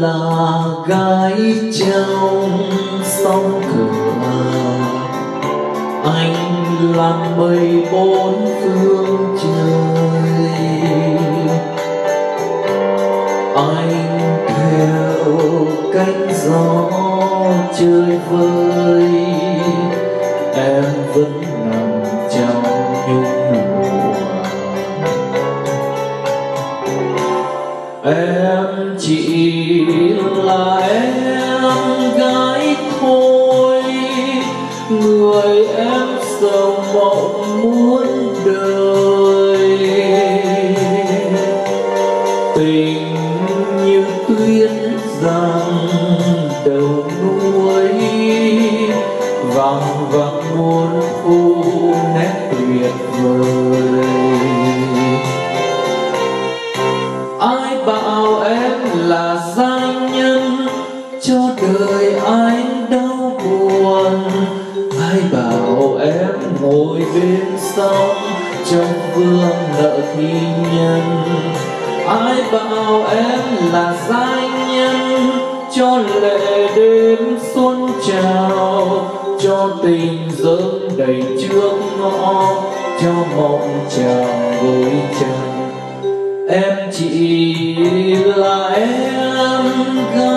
là gái trong sóng cửa anh làm mây bốn phương trời. Anh theo cánh gió chơi vơi. Người em sầu mộng muốn đời. Tình như tuyết rằng đầu núi vàng vàng muôn khu nét tuyệt vời. Ai bảo em là gia nhân cho đời ai bên sông trong vương nợ thi nhân. Ai bảo em là danh nhân? Cho lệ đêm xuân trào, cho tình dâng đầy trước ngõ, cho mộng chào gối chăn em chỉ là em gái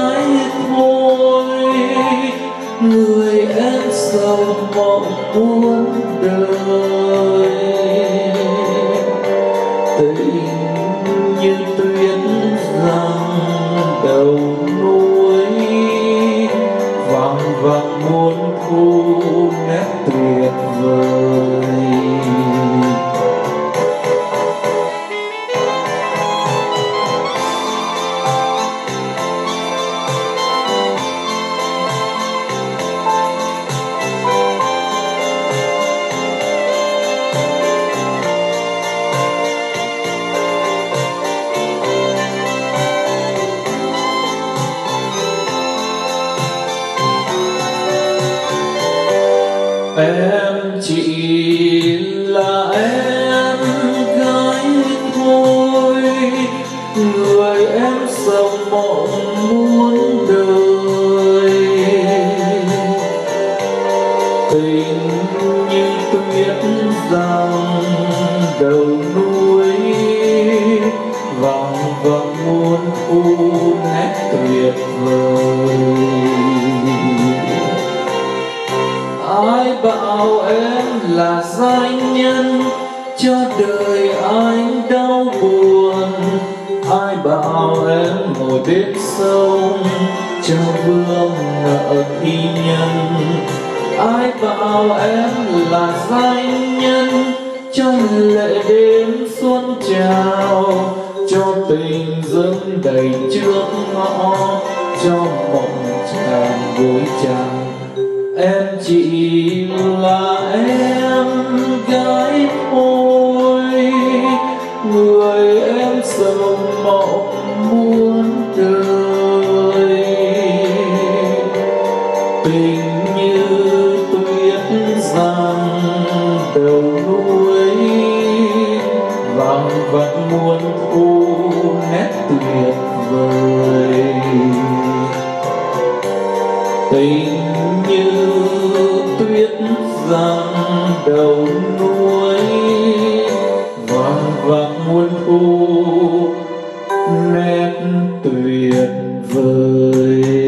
mộng đời. Em chỉ là em gái thôi. Người em sầu mộng muốn đời bảo em là danh nhân, cho đời anh đau buồn. Ai bảo em ngồi bên sông, cho vương nợ thi nhân. Ai bảo em là danh nhân, cho lệ đêm xuân trào. Cho tình dâng đầy trước ngõ, cho mộng tràn vui tràn em chỉ là em gái thôi. Người em sầu mộng muốn đời tình như tuyết rằng đầu núi. Vàng vàng muôn thu nét tuyệt vời tình như tuyết giăng đầu núi vàng vạc muôn thu nét tuyệt vời.